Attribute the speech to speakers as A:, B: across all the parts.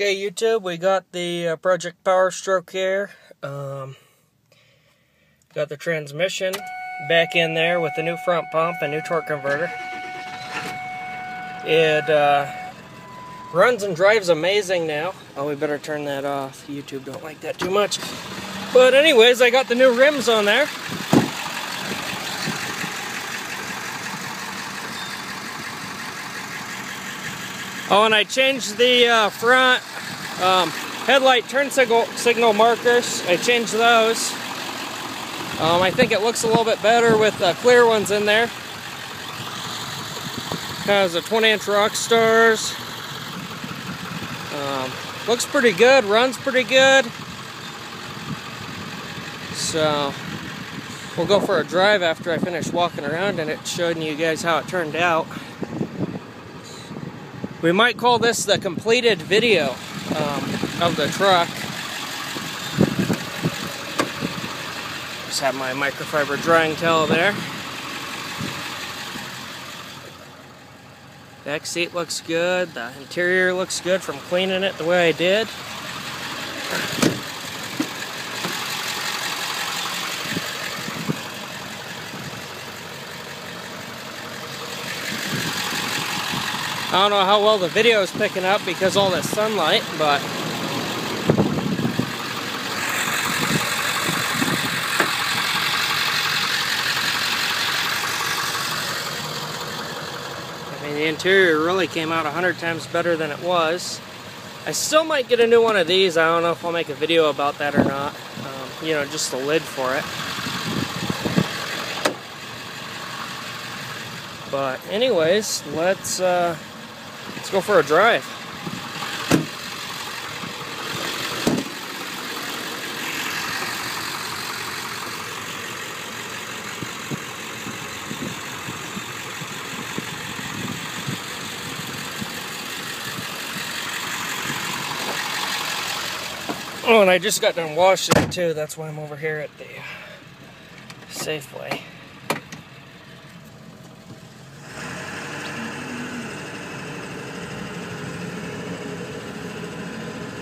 A: Okay, YouTube, we got the uh, Project Power Stroke here. Um, got the transmission back in there with the new front pump and new torque converter. It uh, runs and drives amazing now. Oh, we better turn that off. YouTube don't like that too much. But anyways, I got the new rims on there. Oh, and I changed the uh, front um, headlight turn signal, signal markers. I changed those. Um, I think it looks a little bit better with uh, clear ones in there. Has a 20 inch rock stars. Um, looks pretty good, runs pretty good. So we'll go for a drive after I finish walking around and it showing you guys how it turned out. We might call this the completed video um, of the truck. Just have my microfiber drying towel there. Back seat looks good. The interior looks good from cleaning it the way I did. I don't know how well the video is picking up because all this sunlight, but I mean the interior really came out a hundred times better than it was. I still might get a new one of these. I don't know if I'll make a video about that or not. Um, you know, just the lid for it. But anyways, let's uh, Let's go for a drive. Oh, and I just got done washing it too. That's why I'm over here at the Safeway.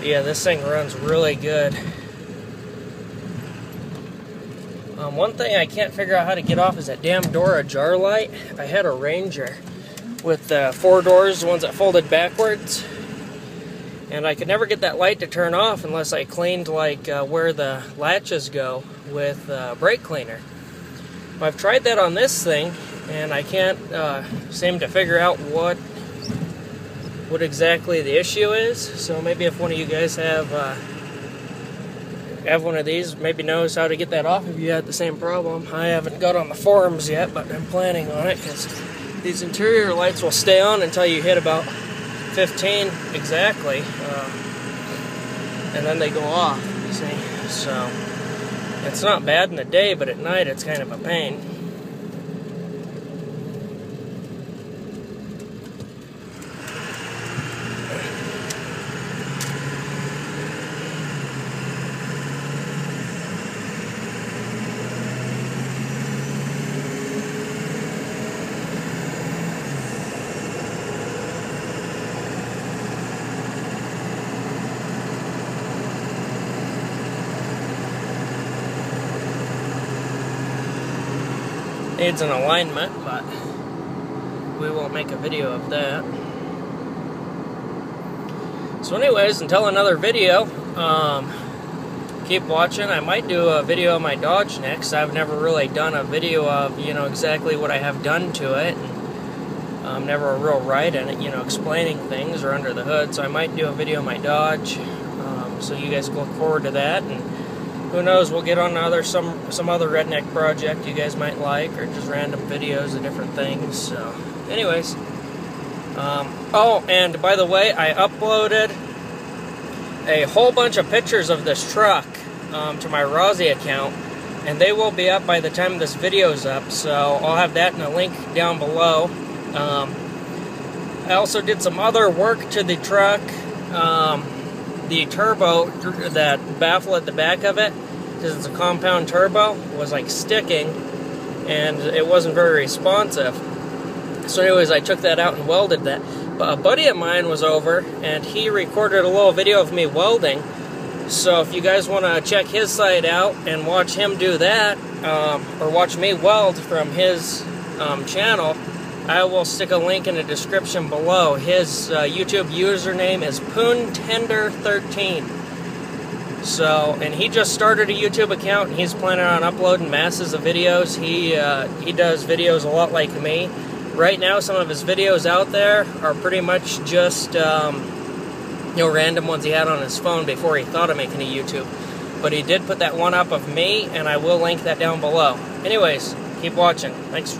A: Yeah, this thing runs really good. Um, one thing I can't figure out how to get off is that damn door ajar light. I had a Ranger with the four doors, the ones that folded backwards. And I could never get that light to turn off unless I cleaned like uh, where the latches go with uh, brake cleaner. I've tried that on this thing and I can't uh, seem to figure out what what exactly the issue is. So maybe if one of you guys have uh, have one of these, maybe knows how to get that off if you had the same problem. I haven't got on the forums yet, but I'm planning on it because these interior lights will stay on until you hit about 15 exactly, uh, and then they go off. You see, so it's not bad in the day, but at night it's kind of a pain. Needs an alignment, but we won't make a video of that. So anyways, until another video, um, keep watching. I might do a video of my Dodge next. I've never really done a video of, you know, exactly what I have done to it. And I'm never a real ride in it, you know, explaining things or under the hood. So I might do a video of my Dodge. Um, so you guys look forward to that. And who knows, we'll get on another some some other redneck project you guys might like, or just random videos of different things. So, anyways, um, oh, and by the way, I uploaded a whole bunch of pictures of this truck um, to my Razzi account, and they will be up by the time this video is up. So I'll have that in a link down below. Um, I also did some other work to the truck. Um, the turbo, that baffle at the back of it, because it's a compound turbo, was like sticking and it wasn't very responsive. So anyways, I took that out and welded that. But a buddy of mine was over and he recorded a little video of me welding. So if you guys want to check his site out and watch him do that, um, or watch me weld from his um, channel, I will stick a link in the description below. His uh, YouTube username is Poontender13. So, and he just started a YouTube account. And he's planning on uploading masses of videos. He uh, he does videos a lot like me. Right now, some of his videos out there are pretty much just um, you know random ones he had on his phone before he thought of making a YouTube. But he did put that one up of me, and I will link that down below. Anyways, keep watching. Thanks.